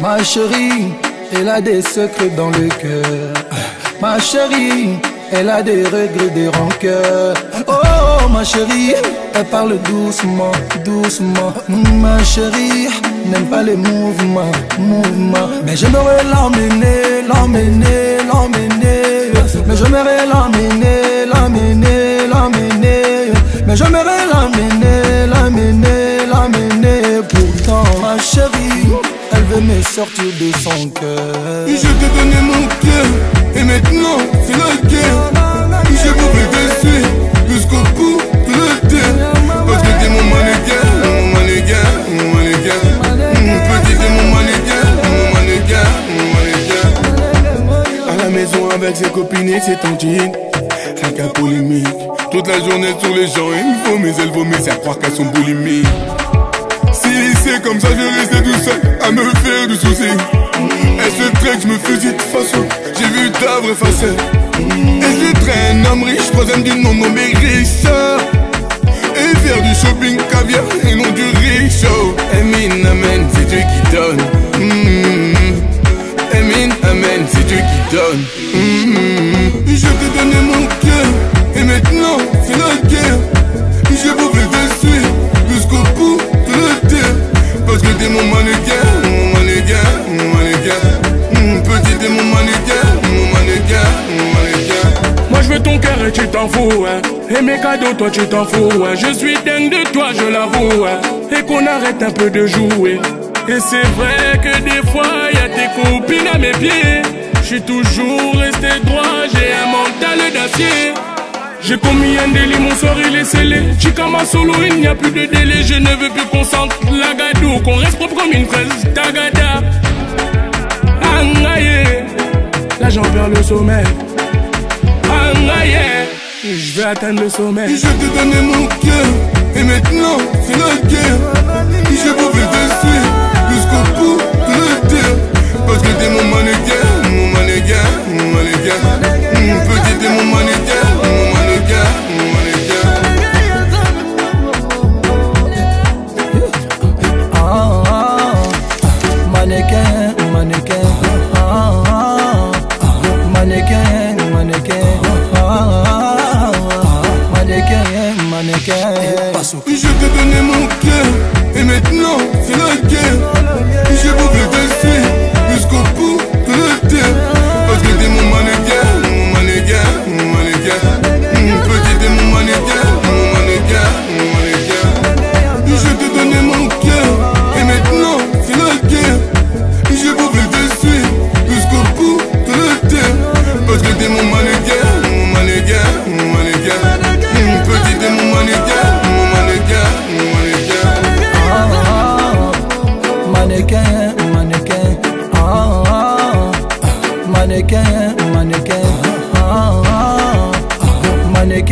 Ma chérie, elle a des secrets dans le cœur. Ma chérie, elle a des regrets, des rancœurs. Oh, ma chérie, elle parle doucement, doucement. Ma chérie, n'aime pas les mouvements, mouvements. Mais j'aimerais l'emmener, l'emmener, l'emmener. Mais j'aimerais l'emmener, de son. Je t'ai donné mon cœur, et maintenant c'est la guerre. Je te suivre jusqu'au bout de la terre. Parce que t'es mon mannequin, mon mannequin, mon mannequin. Mmh, Petit t'es mon mon mannequin, mon mannequin. À la maison avec ses copines et ses tontines. Rien qu'un polémique. Toute la journée sur les gens, il faut mais vomissent à croire qu'elles sont boulimiques. Comme ça, je rester tout seul à me faire du souci. Elle se traite, je me fusille de façon. J'ai vu ta vraie facette. Elle se traîne, homme riche, troisième du nom, mais riche. Et faire du shopping caviar et non du riche. Emin, amen, c'est Dieu qui donne. Mm. Emin, amen, c'est Dieu qui donne. Hein. Et mes cadeaux toi tu t'en fous hein. Je suis dingue de toi je l'avoue hein. Et qu'on arrête un peu de jouer Et c'est vrai que des fois y a tes copines à mes pieds Je suis toujours resté droit J'ai un mental d'acier j'ai commis un délit, mon sort il est scellé. Chikama solo, il n'y a plus de délai. Je ne veux plus qu'on sente la gadou, qu'on reste propre comme une fraise. Tagada, Angaye, là j'en perds le sommeil. Atteindre. Je t'ai donné mon cœur, et maintenant c'est la guerre. Je t'ai donné mon cœur, et maintenant c'est la guerre.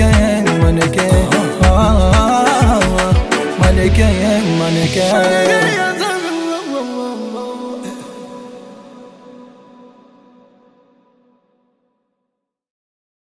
ملكين ملكين. آه، آه، آه، ملكين ملكين.